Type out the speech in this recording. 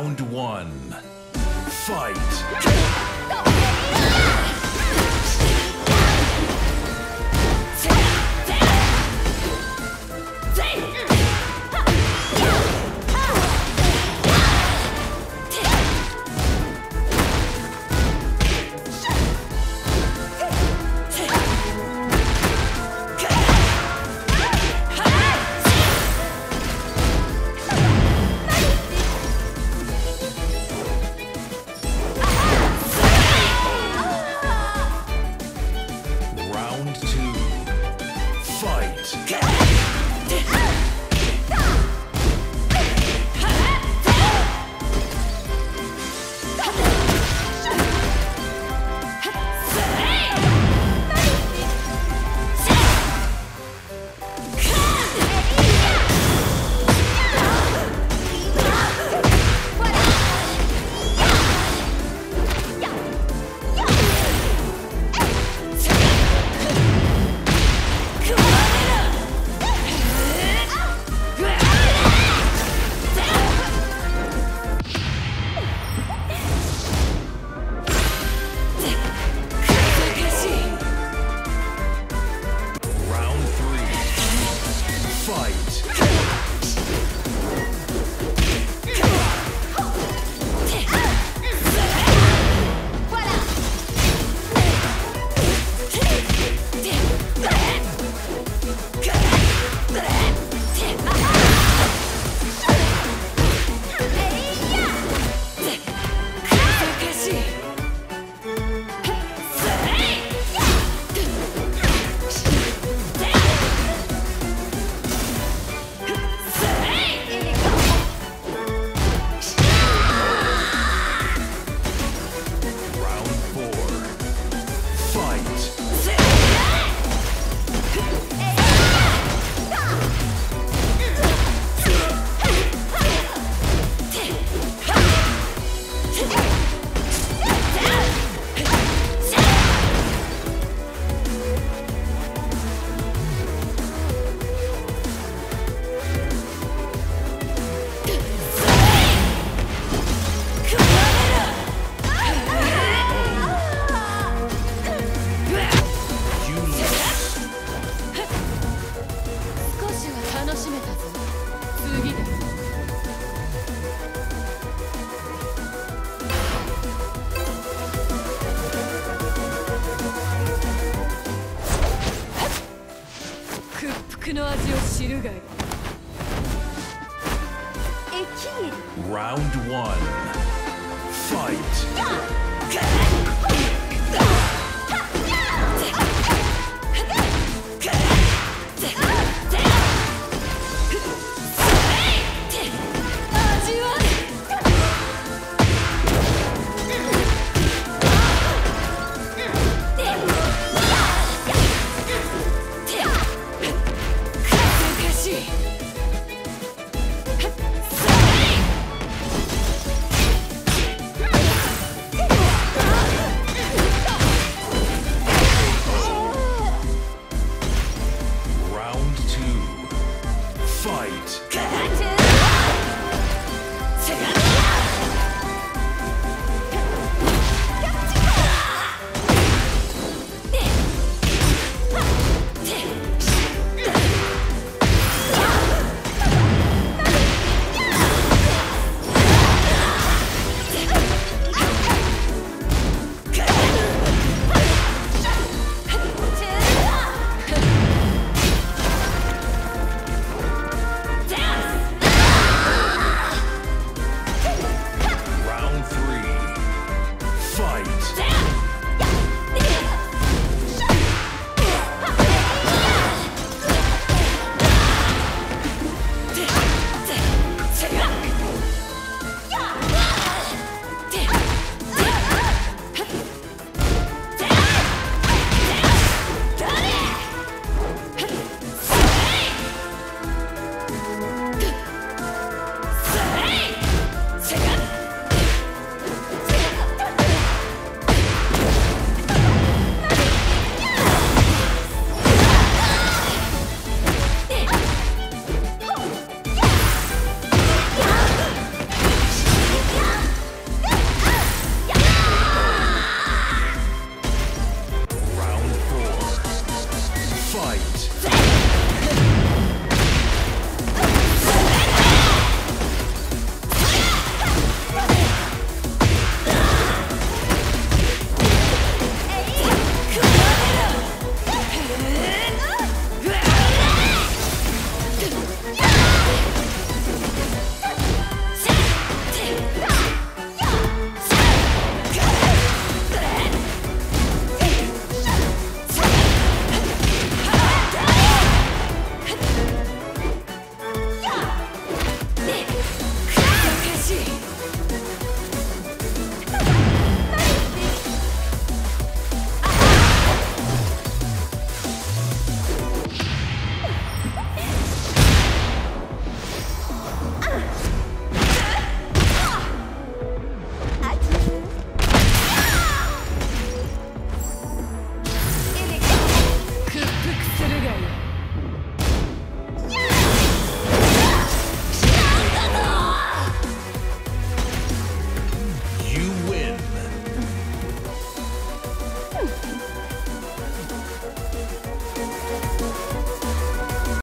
Round one. Fight! fight. 肉の味。1フ Fight!